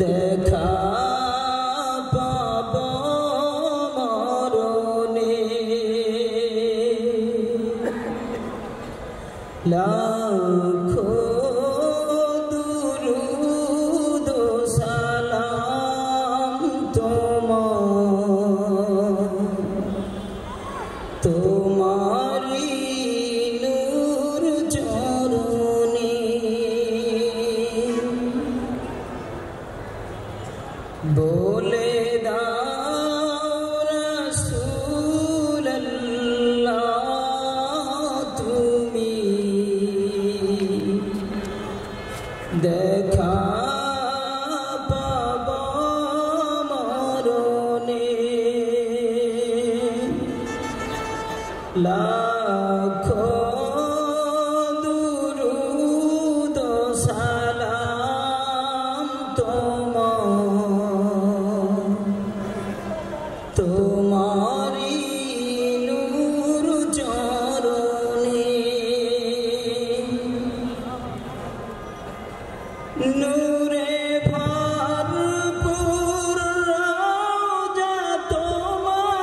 দেখা পাব মরণে। লাখো দেখা পাব মরণে লাখো দুরুদ নূরে ভরপুর রওজা তোমার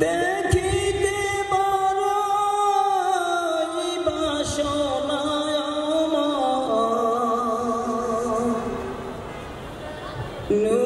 দেখিতে বড়ই বাসনায় আমার। নূরে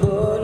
but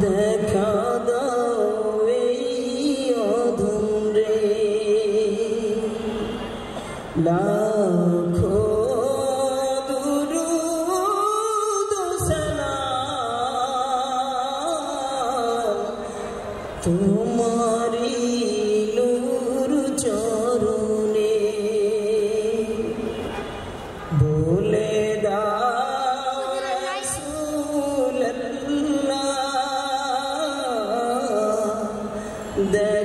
দেখা দাও অধুরে লাখো তোমারি the